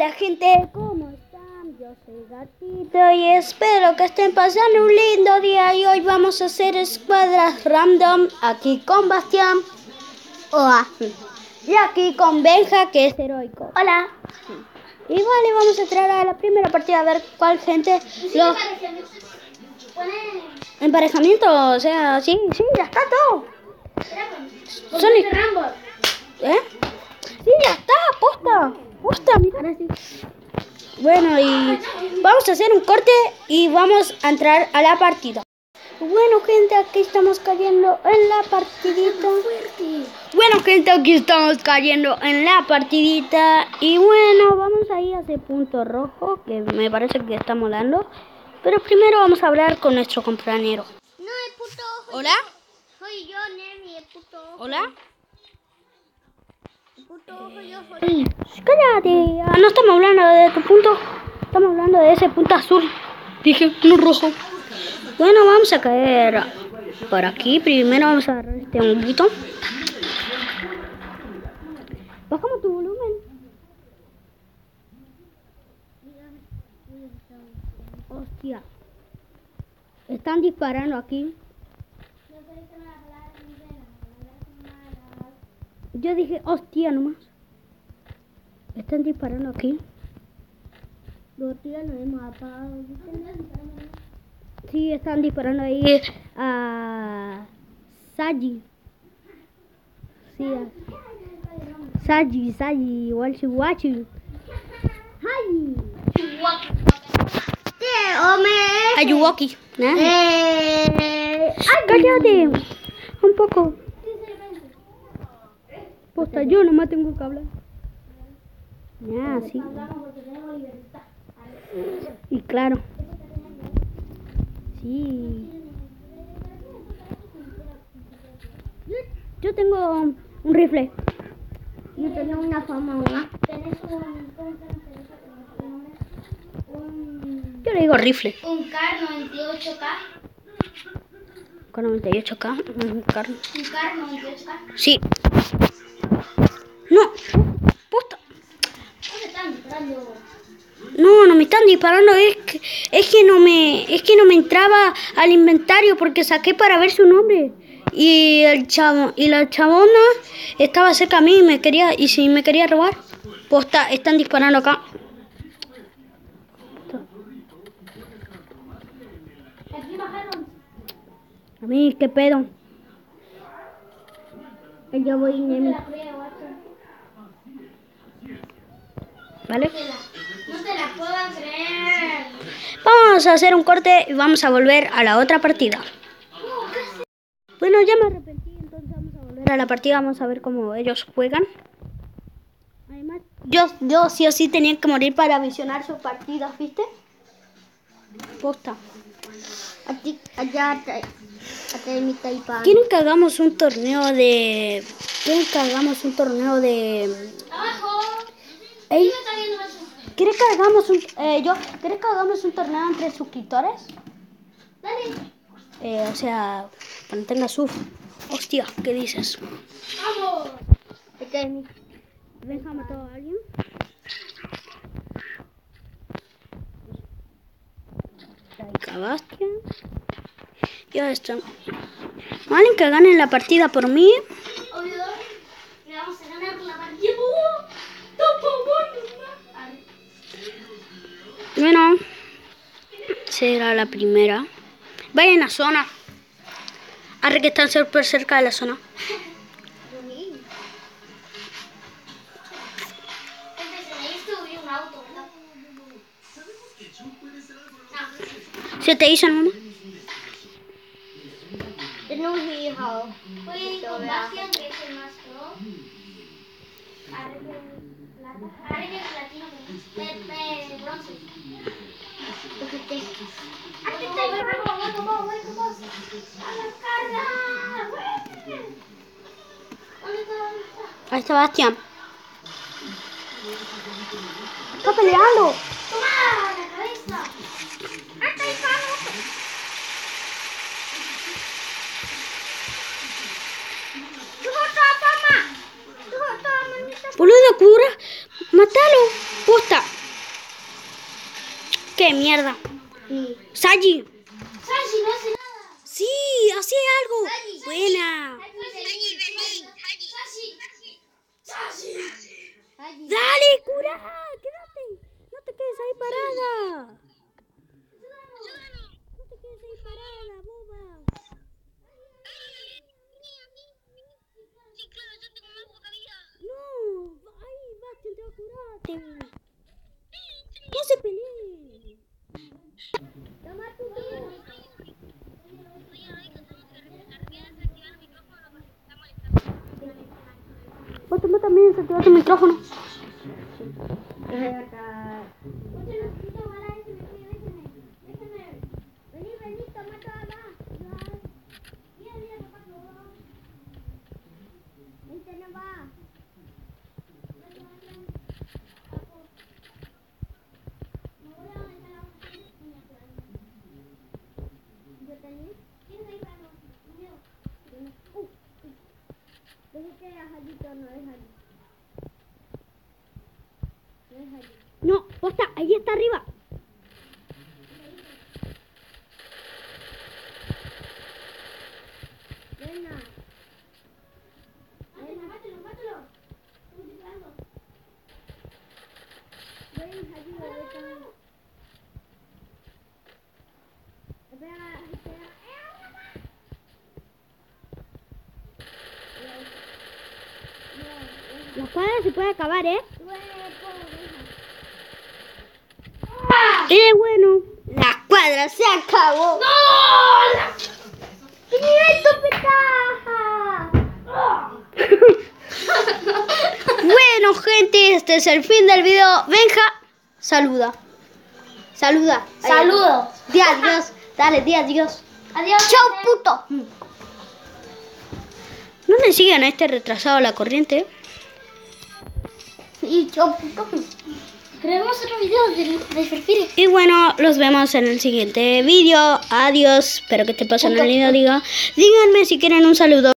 Hola gente, ¿cómo están? Yo soy Gatito y espero que estén pasando un lindo día y hoy vamos a hacer escuadras random aquí con Bastián Hola. y aquí con Benja que es heroico. Hola. Y vale, vamos a entrar a la primera partida a ver cuál gente lo... Emparejamiento, o sea, sí, sí, ya está todo. Sonic. ¿Eh? Sí, ya está, posta. Bueno, y vamos a hacer un corte y vamos a entrar a la partida. Bueno, gente, aquí estamos cayendo en la partidita. Bueno, gente, aquí estamos cayendo en la partidita. Y bueno, vamos a ir a ese punto rojo que me parece que está molando. Pero primero vamos a hablar con nuestro compañero. No, el puto ojo. ¿Hola? Soy yo, Nemi, el puto ojo. ¿Hola? Cállate. Ah, no estamos hablando de tu punto. Estamos hablando de ese punto azul. Dije, no rojo. Bueno, vamos a caer por aquí. Primero vamos a agarrar este honguito. Bajamos tu volumen. Hostia. Están disparando aquí. Yo dije, hostia, nomás. Están disparando aquí. Los tíos nos hemos apagado. Sí, están disparando ahí a Saji. Sí, a Saji, Saji, Walchi, Wachi. ¡Ay! ¿Qué, hombre? Ayuwoki. Eh. Cállate. Un poco. Posta, yo nomás tengo que hablar. Ya, sí. Y claro. Sí. Yo tengo un rifle. Yo tengo una fama. Tenés un. Un. Yo le digo rifle. Un CAR 98K. Con 98k. Un carro. Un CAR 98K. Sí. No. Posta. ¿Dónde están disparando? No, no me están disparando, es que, es que no me es que no me entraba al inventario porque saqué para ver su nombre. Y el chavo y la chabona estaba cerca a mí y me quería y si me quería robar. Posta, están disparando acá. A mí qué pedo. Yo voy, Nemi. ¿Vale? No te la puedo creer. Vamos a hacer un corte y vamos a volver a la otra partida. Bueno, ya me arrepentí, entonces vamos a volver a la partida, vamos a ver cómo ellos juegan. Además, yo, yo sí o sí tenía que morir para visionar sus partidas, ¿viste? Posta. ¿Quieren que hagamos un torneo de... ¿Quieren que hagamos un torneo de... ¡Abajo! Ey, ¿Quieren que hagamos un... Eh, yo... ¿Quieren que hagamos un torneo entre suscriptores? Dale. Eh, o sea, cuando tenga sub. Hostia, ¿qué dices? ¡Vamos! Este es mi. Benja mató a alguien. Bastian. Ya está. Alguien que gane la partida por mí. Será la primera. Vayan a zona. Arre que están súper cerca de la zona. ¿Se te hizo un hijo. Ahí está Bastian. Está peleando. Boludo, cura. Mátalo. Puta. Qué mierda. Sí. Desactivar tu micrófono. No, posta, ahí está arriba. La espada se puede acabar, ¿eh? Eh, bueno. La cuadra se acabó. bueno, gente, este es el fin del video. Benja, saluda. Saluda. Ahí. Saludos. Di adiós. Dale, di adiós. Adiós. Chau, puto. No le sigan a este retrasado la corriente. Y yo, puto. Grabamos otro video de, de perfiles. Y bueno, los vemos en el siguiente video. Adiós. Espero que te pasen el lindo día. Díganme si quieren un saludo.